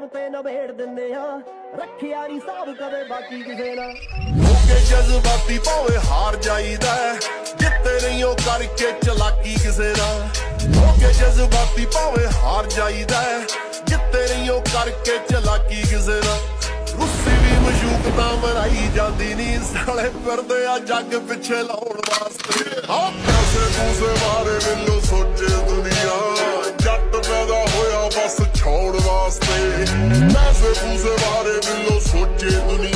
ਤੇ ਨਵੇੜ ਦਿੰਦੇ ਆ ਰੱਖਿਆ ਨਹੀਂ ਸਾਬ ਕਦੇ ਬਾਕੀ ਕਿਸੇ ਨਾਲ। ਹੋਕੇ ਜਜ਼ਬਾਤੀ ਭਾਵੇਂ ਹਾਰ ਜਾਈਦਾ ਹੈ। ਜਿੱਤੇ ਨਹੀਂ ਉਹ ਕਰਕੇ ਚਲਾਕੀ ਕਿਸੇ ਨਾਲ। ਹੋਕੇ ਜਜ਼ਬਾਤੀ ਭਾਵੇਂ ਹਾਰ ਜਾਈਦਾ ਜਿੱਤੇ ਨਹੀਂ ਉਹ ਕਰਕੇ ਚਲਾਕੀ ਕਿਸੇ ਨਾਲ। ਰੁੱਸੀ ਵੀ ਮਸ਼ੂਕ ਤਾਂ ਮਰਾਈ ਜਾਂਦੀ ਨਹੀਂ ਸਾਲੇ ਫਿਰਦੇ ਆ ਜੱਗ ਪਿੱਛੇ ਲਾਉਣ ਵਾਸਤੇ। ਹਾਂ ਪੈਸੇ ਪੂਸੇ ਮਾਰੇ wicked, let me